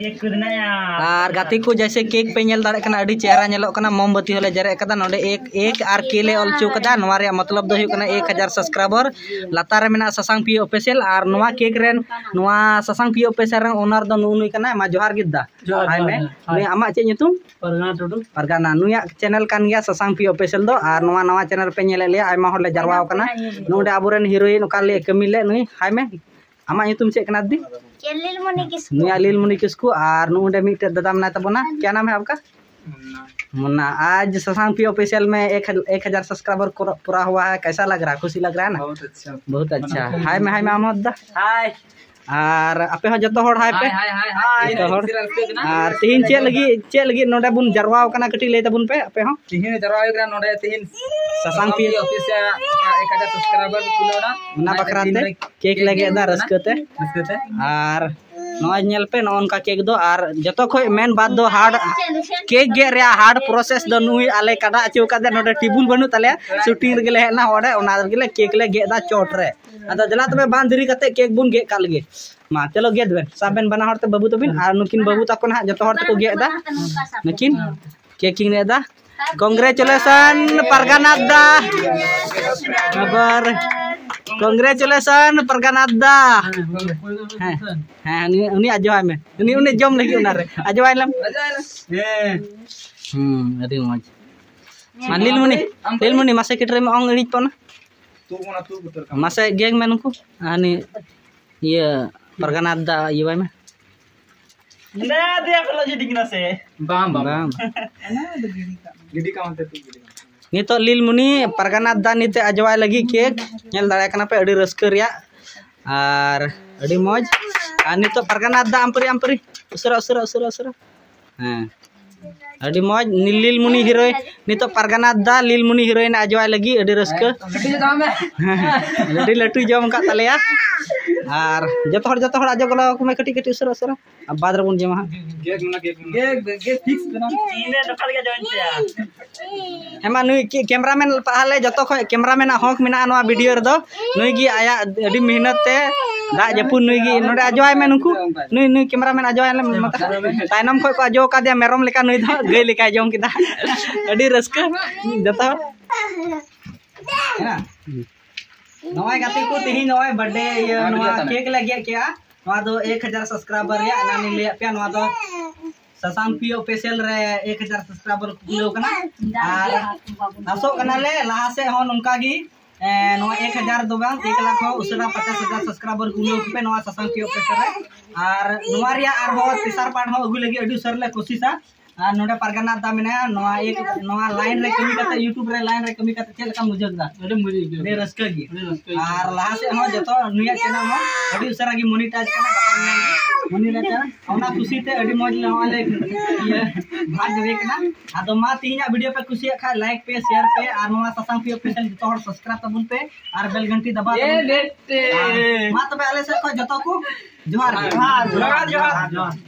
और गाती को जैसे केक पे नेल दाड़े कना अड़ी चेहरा नेलो कना मोमबत्ती होले जरे कदा नोडे एक एक आर केले ऑल चु कदा नोवा रे मतलब दो कना 1000 सब्सक्राइबर लातार मेना ससांग पी ऑफिशियल और नोवा केक रेन नोवा ससांग पी ऑफिशियल रेन ओनर दो नुनुई कना मा जोहार गिद्दा हाय में नुई आमा चे nyutum परगाना टुडू परगाना नुया चैनल कान गया ससांग पी ऑफिशियल दो और नोवा नवा चैनल पे नेले ले आयमा होले जरवाव कना नोडे आबुरेन हीरोइन ओकाले कमी ले नुई हाय में आमा किसकू और नुडे मिटे दादा मना तबना क्या नाम है आपका मुन्ना आज ससांग पी ऑफिशियल में एक एक हज़ार सब्सक्राइबर पूरा हुआ है कैसा लग रहा है खुशी लग रहा है ना बहुत अच्छा बहुत अच्छा हाय में हाय में अहमद हाय और आपे हो जतो हड़ हाय पे हाय हाय हाय जतो हड़ और तीन चे लगी चे लगी नोडे बुन जरवाव कना कटी ले तबुन पे आपे हो तीन जरवाव कना नोडे तीन ससांग पी ऑफिशियल एक हज़ार सब्सक्राइबर कुलोना ना बकराते केक लगे दा रस्कते रस्कते और नॉय नेल पे नॉनका केक दो और जतो खो मेन बात दो हार्ड केक गे हार्ड प्रोसेस दो नुई आले कदा अचो नोडे टेबुल बनु तले शूटिंग हेना केक ले गे चोट रे अदा जला तबे बांधरी कते केक बुन गे काल गे मा चलो गे देबेन साबेन बना हरते बाबू तबिन और नुकिन बाबू तको ना जतो हरते को गे नुकिन केकिंग ने दा कांग्रेचुलेशन परगाना दा खबर कांग्रेचुलेशन परगानादा हाँ हाँ उनी अजवाय में उनी उनी जम लगी उना रे अजवाय लम हम्म अरे मौज मान लील मुनी लील मुनी मासे किटरे में अंग इडिच पना मासे गेंग में नुको आनी ये परगानादा ये वाय में Nah, dia kalau jadi kena se. Bam bam. Bam. Gidi ka mante tu gidi. नितो लील मुनी परगाना दा निते अजवाय लगी केक नेल दाड़ा कना पे अड़ी रस्क रिया और अड़ी मौज और नितो परगाना दा अम्परी अम्परी उसरा उसरा उसरा उसरा हाँ अड़ी मौज नील मुनी हीरोइन नितो परगाना दा लील मुनी हीरोइन अजवाय लगी अड़ी रस्क अड़ी लटू जम का तलेया और जतो हर जतो हर आजो गला को में कटी कटी उसरा उसरा अब बाद रे बन जमा फिक्स बना के जॉइन से हेमा नुई कैमरामैन पहाले जतो खय कैमरामैन हक मेना नवा वीडियो रे दो नुई गी आया अडी मेहनत ते दा जपुन नुई गी नोडे अजवाय में नुकु नुई नुई कैमरामैन अजवाय ले मत तायनम खय को अजो का दे मेरम लेका नुई दा गई लेका जम किदा अडी रस्का जतो नवाय गाते को तिही नवाय बर्थडे ये नवा केक लगे क्या नवा दो 1000 सब्सक्राइबर या नानी ले पे नवा दो ससांग पी ऑफिशियल रे 1000 सब्सक्राइबर कुलो कना और आसो कना ले लहा से हो नंका गी नवा 1000 दो एक 1 लाख हो उसरा 50000 सब्सक्राइबर कुलो पे नवा ससांग पी ऑफिशियल रे और तीसर पार्ट हो अगु लगी अडी नोडे परगना दा मेना नवा एक नवा लाइन रे कमी करते YouTube रे लाइन रे कमी करते चेल का मुझे दा अरे मुझे दे रस्का गी और लहा से हो जतो नुया चैनल हो अडी उसरा गी मोनेटाइज करना मोनेटाइज ओना खुशी ते अडी मौज ले वाले ये भाग रे कना आदो मा तीना वीडियो पे खुशी खा लाइक पे शेयर पे ससांग पे ऑफिशियल जतो हर सब्सक्राइब तबुन पे और बेल घंटी दबा ए लेते मा तबे आले से को जतो को जोहार जोहार जोहार जोहार